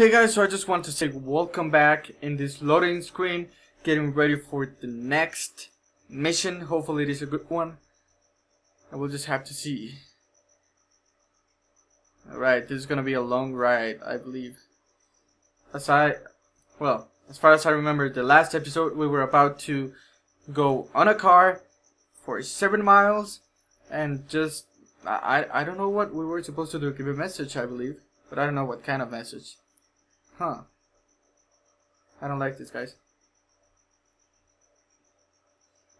Hey guys, so I just want to say welcome back in this loading screen, getting ready for the next mission. Hopefully it is a good one. I will just have to see. Alright, this is gonna be a long ride, I believe. As I, well, as far as I remember, the last episode we were about to go on a car for 7 miles and just, I, I don't know what we were supposed to do, give a message I believe, but I don't know what kind of message. Huh. I don't like this, guys.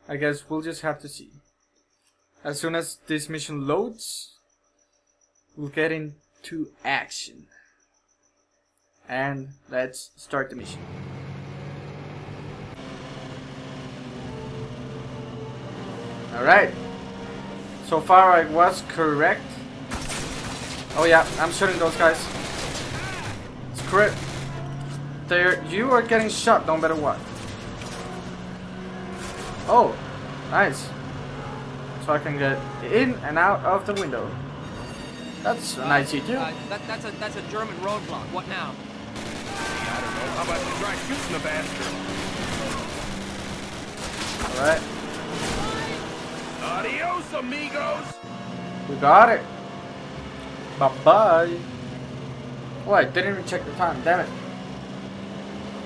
I guess we'll just have to see. As soon as this mission loads, we'll get into action. And let's start the mission. Alright. So far I was correct. Oh yeah, I'm shooting those guys. It's correct. There, you are getting shot no matter what. Oh, nice. So I can get in and out of the window. That's a nice E2. Uh, that, that's a that's a German roadblock. What now? I don't know. How about you try shooting the bastard? Alright, Adios, amigos! we got it. Bye bye. Oh, I didn't even check the time. Damn it.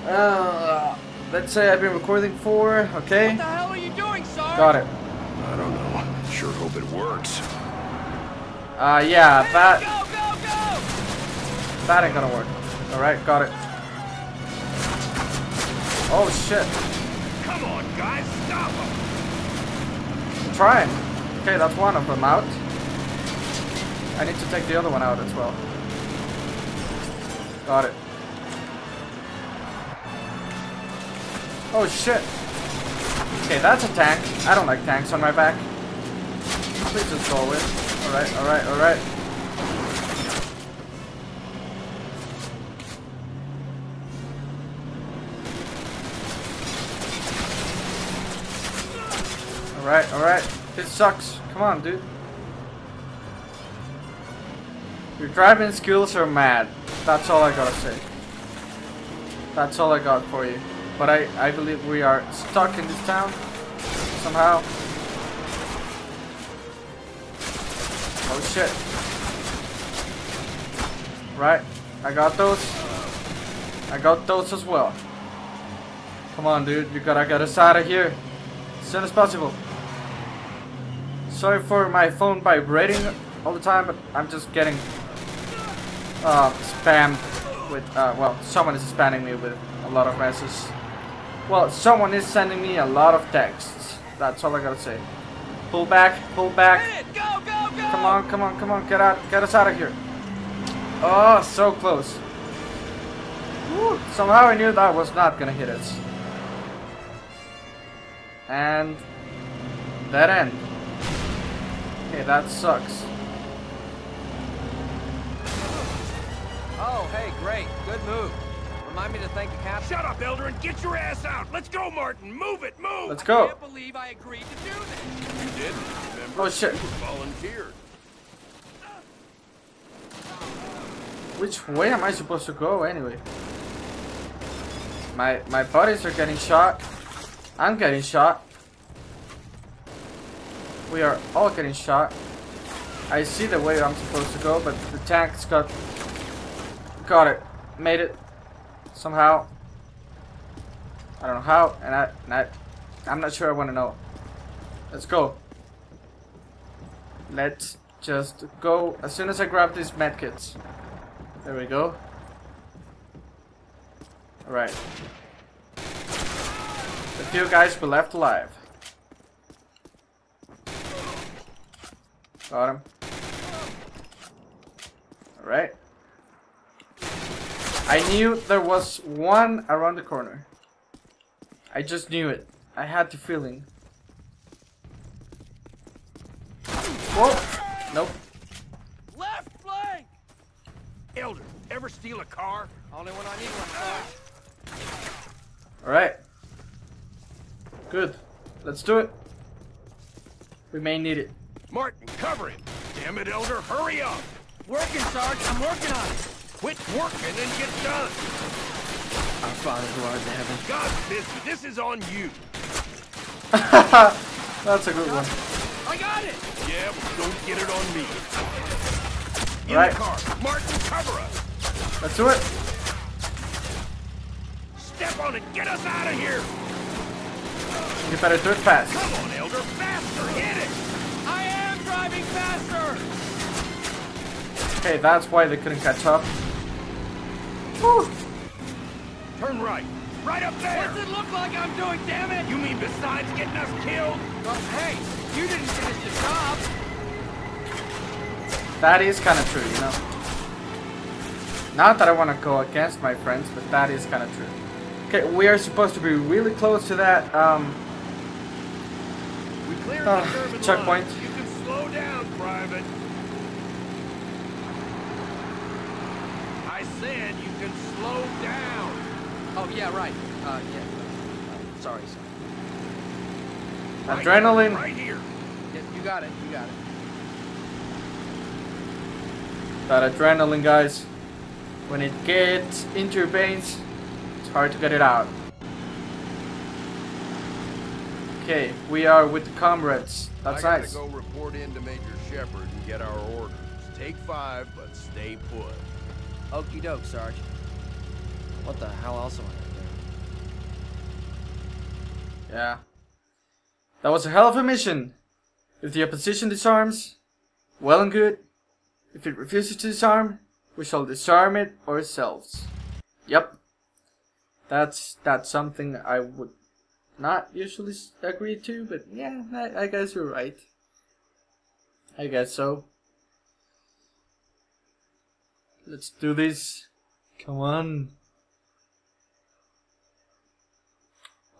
Uh, let's say I've been recording for. Okay, What the hell are you doing, Sarge? got it. I don't know. Sure hope it works. Uh, yeah, that Go, go, go! that ain't gonna work. Alright, got it. Oh shit. Come on, guys, stop them! I'm trying. Okay, that's one of them out. I need to take the other one out as well. Got it. Oh shit. Okay, that's a tank. I don't like tanks on my back. Please just go away. Alright, alright, alright. Alright, alright. This sucks. Come on, dude. Your driving skills are mad. That's all I gotta say. That's all I got for you. But I, I believe we are stuck in this town. Somehow. Oh shit. Right. I got those. I got those as well. Come on, dude. You gotta get us out of here. As soon as possible. Sorry for my phone vibrating all the time, but I'm just getting uh, spammed with, uh, well, someone is spamming me with a lot of messages. Well, someone is sending me a lot of texts. That's all I gotta say. Pull back, pull back. Go, go, go! Come on, come on, come on, get out, get us out of here. Oh, so close. Woo, somehow I knew that was not gonna hit us. And that end. Okay, that sucks. Oh, hey, great. Good move. Remind me to thank the captain. Shut up, Elder, and get your ass out! Let's go, Martin! Move it, move! Let's I go. can't believe I agreed to do this. You did, remember? Oh shit. You volunteered. Which way am I supposed to go anyway? My my buddies are getting shot. I'm getting shot. We are all getting shot. I see the way I'm supposed to go, but the tank's got got it. Made it somehow. I don't know how, and I, and I I'm not sure I want to know. Let's go. Let's just go as soon as I grab these medkits. There we go. Alright. The few guys were left alive. Got him. Alright. I knew there was one around the corner. I just knew it. I had the feeling. Whoa! Nope. Left flank! Elder, ever steal a car? Only when I need one, Alright. Good. Let's do it. We may need it. Martin, cover him! Damn it, Elder, hurry up! Working, Sarge. I'm working on it. Quit working and get done. Our Father who art in heaven. God's business. This is on you. That's a good one. I got it! Yeah, but don't get it on me. In Right. the car. Martin, cover us. Let's do it. Step on it. Get us out of here. You better do it fast. Come on, Elder. Faster. Hit it. I am driving faster! Okay, that's why they couldn't catch up. Whew. Turn right. Right up there. What's it look like I'm doing, damn it? You mean besides getting us killed? Well, hey, you didn't finish the job. That is kind of true, you know. Not that I want to go against my friends, but that is kind of true. Okay, we are supposed to be really close to that. Um, We cleared Ah, the checkpoint. line. You can slow down, Private. I said you can slow down. Oh, yeah, right. Uh, yeah. Uh, sorry, sorry. Right adrenaline. here, Right here. Yeah, you got it, you got it. That adrenaline, guys. When it gets into your veins, it's hard to get it out. Okay, we are with the comrades. That's I gotta go report in to Major Shepard and get our orders. Take five, but stay put. Okie doke, Sarge. What the hell else am I gonna do? Yeah. That was a hell of a mission. If the opposition disarms, well and good. If it refuses to disarm, we shall disarm it ourselves. Yep. That's that's something I would not usually agree to, but yeah, I, I guess you're right. I guess so. Let's do this. Come on.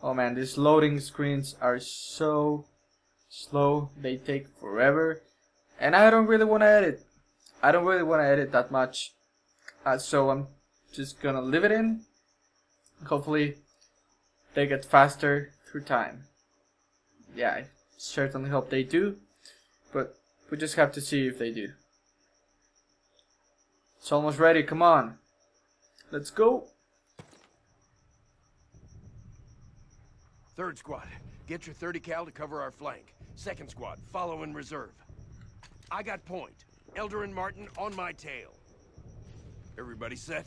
Oh man, these loading screens are so slow. They take forever. And I don't really want to edit. I don't really want to edit that much. Uh, so I'm just gonna leave it in. Hopefully they get faster through time. Yeah, I certainly hope they do. But we just have to see if they do. It's almost ready, come on. Let's go. Third squad, get your 30 cal to cover our flank. Second squad, follow in reserve. I got point. Elder and Martin on my tail. Everybody set?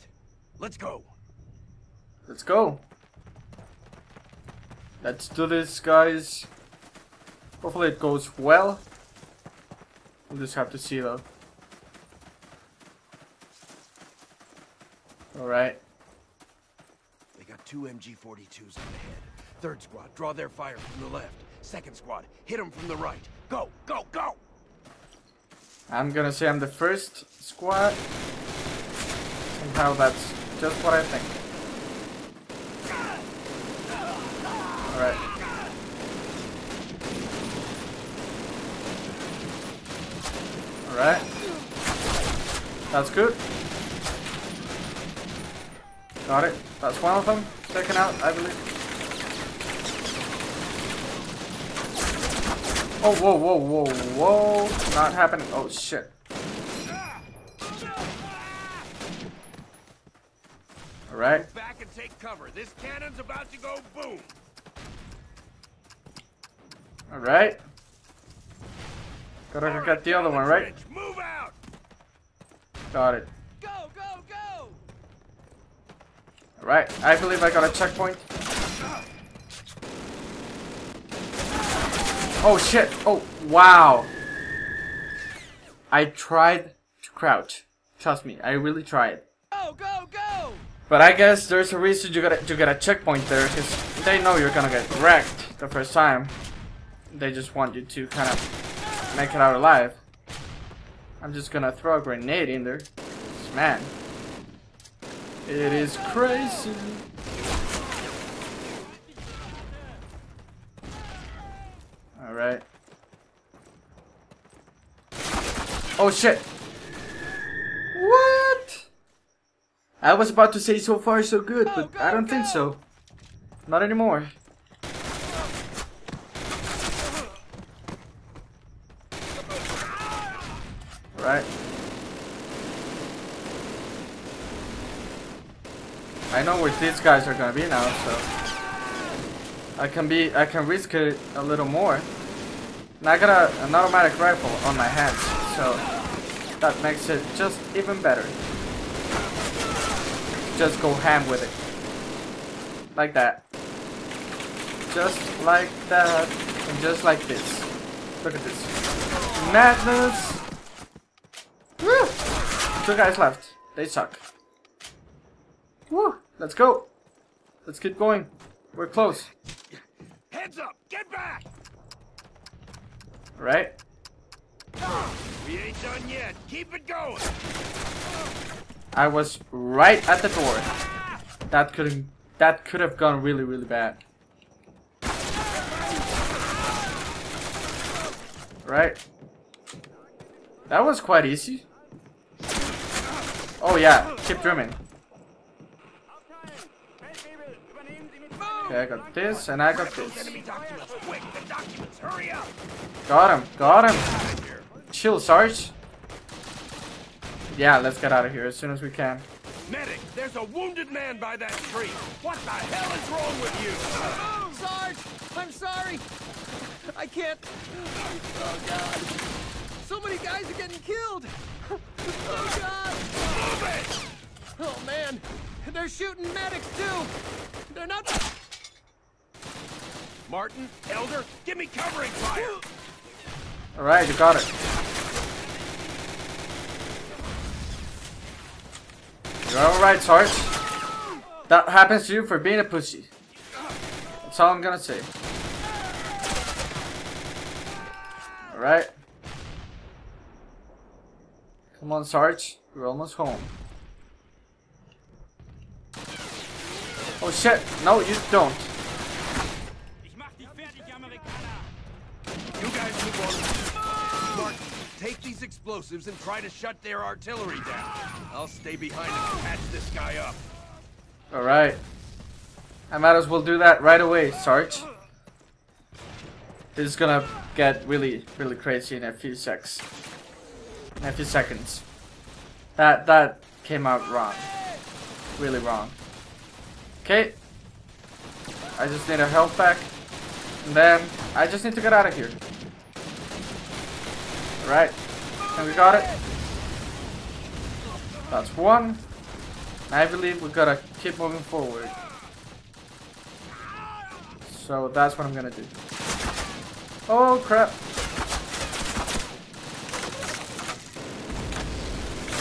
Let's go. Let's go. Let's do this, guys. Hopefully it goes well. We'll just have to see though. Alright. They got two MG-42s on the head. Third squad, draw their fire from the left. Second squad, hit them from the right. Go, go, go! I'm gonna say I'm the first squad. Somehow that's just what I think. Alright. Alright. That's good. Got it. That's one of them. Second out, I believe. Oh, whoa, whoa, whoa, whoa. Not happening. Oh, shit. Alright. Back and take cover. This cannon's about to go boom. Alright. Gotta All right, get the other one, right? trench. Move out! Got it. Go, go, go! Alright, I believe I got a checkpoint. Uh-huh. Oh shit! Oh, wow! I tried to crouch. Trust me, I really tried. Go, go, go! But I guess there's a reason you gotta to get a checkpoint there, because they know you're gonna get wrecked the first time. They just want you to kind of make it out alive. I'm just gonna throw a grenade in there. Man. It is crazy. Alright. Oh shit! What? I was about to say so far so good, Go, but go, I don't think so. Not anymore. Right. I know where these guys are gonna be now, so I can be I can risk it a little more. I got a, an automatic rifle on my hands, so that makes it just even better. Just go ham with it. Like that. Just like that. And just like this. Look at this. Madness! Woo! Two guys left. They suck. Woo! Let's go! Let's keep going. We're close. Heads up! Get back! Right? We ain't done yet. Keep it going. I was right at the door. That could that could have gone really really bad. Right? That was quite easy. Oh yeah, keep drumming. Okay, I got this and I got this. enemy documents. Quick, the documents. Hurry up. Got him, got him. Out of here. Chill, Sarge. Yeah, let's get out of here as soon as we can. Medic, there's a wounded man by that tree. What the hell is wrong with you? Sarge, I'm sorry. I can't. Oh God. So many guys are getting killed. Oh God. Move it! Oh man. They're shooting medics too. They're not. Martin, Elder, give me covering fire. Alright, you got it. You're alright, Sarge. That happens to you for being a pussy. That's all I'm gonna say. Alright. Come on, Sarge. We're almost home. Oh shit. No, you don't. You guys move on. Martin, take these explosives and try to shut their artillery down. I'll stay behind and patch this guy up. Alright. I might as well do that right away, Sarge. This is gonna get really, really crazy in a few secs. In a few seconds. That, that came out wrong. Really wrong. Okay. I just need a health back. And then, I just need to get out of here. Alright. We got it. That's one. I believe we gotta keep moving forward. So that's what I'm gonna do. Oh crap.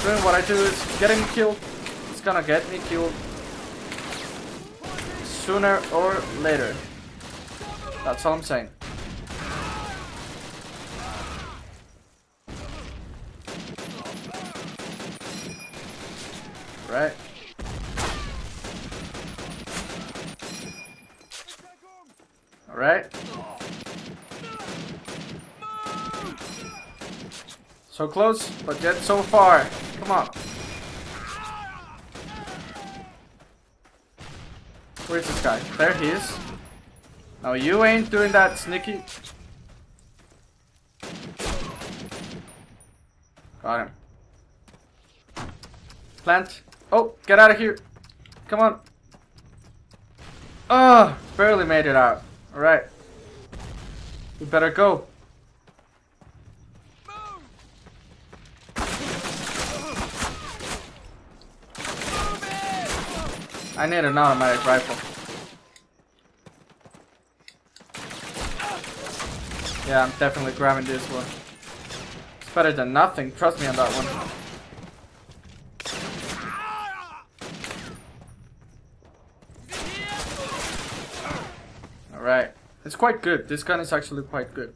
Doing what I do is getting killed. It's gonna get me killed. Sooner or later. That's all I'm saying. Right. Alright. So close, but yet so far. Come on. Where's this guy? There he is. Now you ain't doing that, sneaky. Got him. Plant. Oh, get out of here. Come on. Ah, barely made it out. Alright. We better go. I need an automatic rifle. Yeah, I'm definitely grabbing this one. It's better than nothing, trust me on that one. Alright. It's quite good. This gun is actually quite good.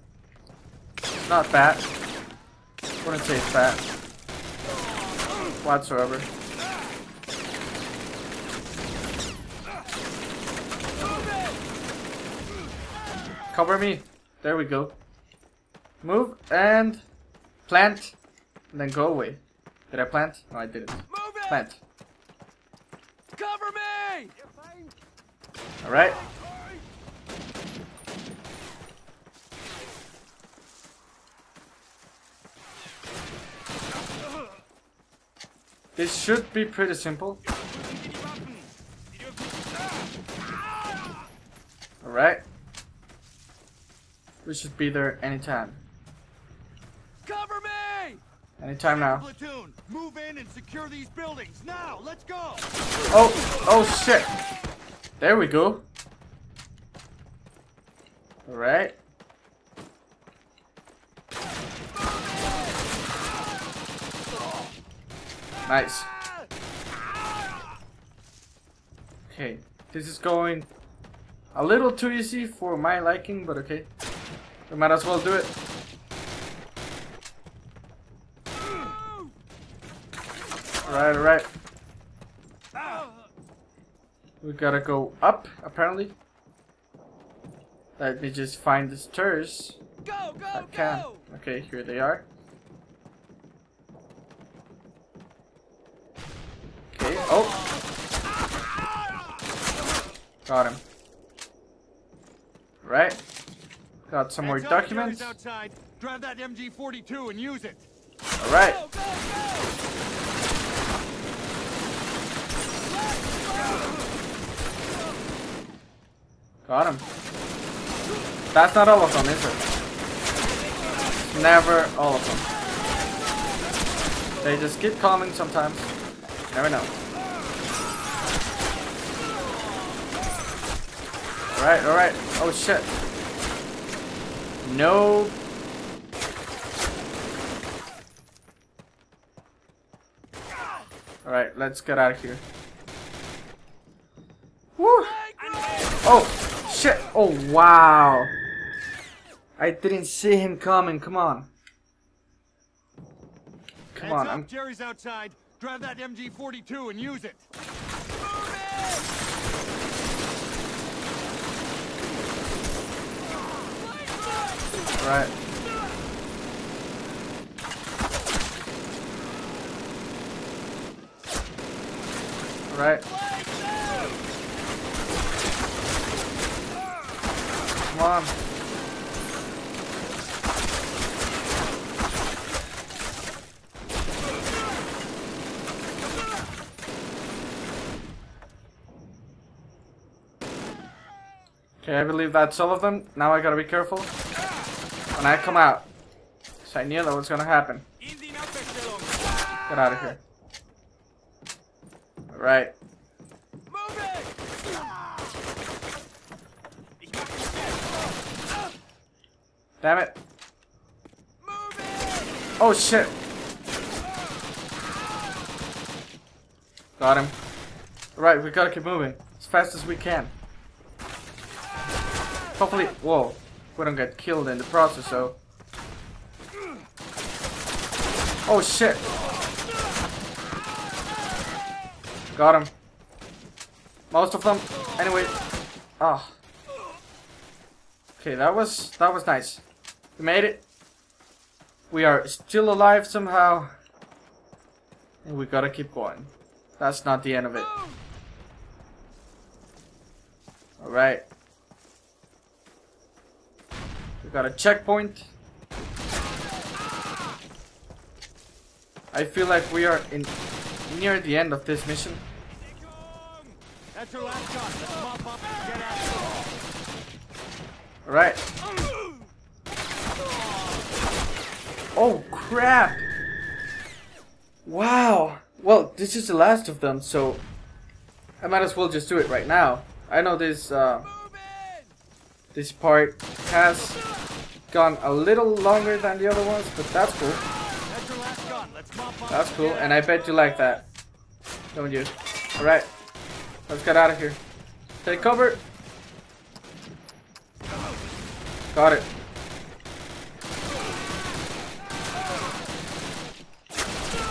Not bad. Wouldn't say it's bad. Whatsoever. Cover me. There we go. Move and plant. And then go away. Did I plant? No, I didn't. Plant. Cover me! Alright. This should be pretty simple. Alright. We should be there anytime. Cover me! Anytime now. Platoon, move in and secure these buildings now. Let's go. Oh, oh shit. There we go. Alright. Nice. Okay, this is going a little too easy for my liking, but okay. We might as well do it. Alright, alright. We gotta go up, apparently. Let me just find the stairs. Go, go, I can. go! Okay, here they are. Okay, oh. Got him. Right. Got some more documents. Outside. Drive that MG42 and use it. Alright. Go, go, go! Got him. That's not all of them, is it? Never all of them. They just keep coming sometimes. Never know. Alright, alright. Oh shit. No. Alright, let's get out of here. Woo! Oh, shit. Oh, wow. I didn't see him coming. Come on. Come Heads on. up, I'm Jerry's outside. Drive that MG42 and use it. Right. Right. Come on. Okay, I believe that's all of them. Now I gotta be careful when I come out. So I knew that was gonna happen. Get out of here. Alright. Damn it. Oh shit. Got him. Alright, we gotta keep moving as fast as we can. Hopefully, whoa, we don't get killed in the process, so. Oh shit. Got him. Most of them, anyway. Ah. Okay, that was that was nice. We made it. We are still alive somehow. And we gotta keep going. That's not the end of it. Alright. Got a checkpoint. I feel like we are in near the end of this mission. That's your last shot. Alright. Oh crap! Wow. Well, this is the last of them, so I might as well just do it right now. I know this uh, this part has gone a little longer than the other ones, but that's cool. That's your last gun. Let's mop up. That's cool, and I bet you like that. Don't you? Alright. Let's get out of here. Take cover. Got it.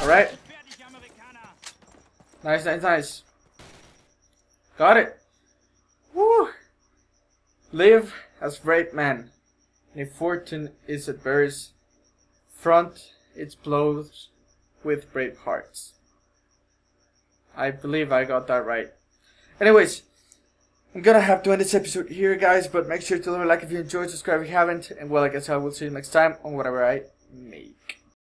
Alright. Nice, nice, nice. Got it. Woo! Live as brave men. If fortune is adverse, front its blows with brave hearts. I believe I got that right. Anyways, I'm gonna have to end this episode here, guys, but make sure to leave a like if you enjoyed, subscribe if you haven't, and well, I guess I will see you next time on whatever I make.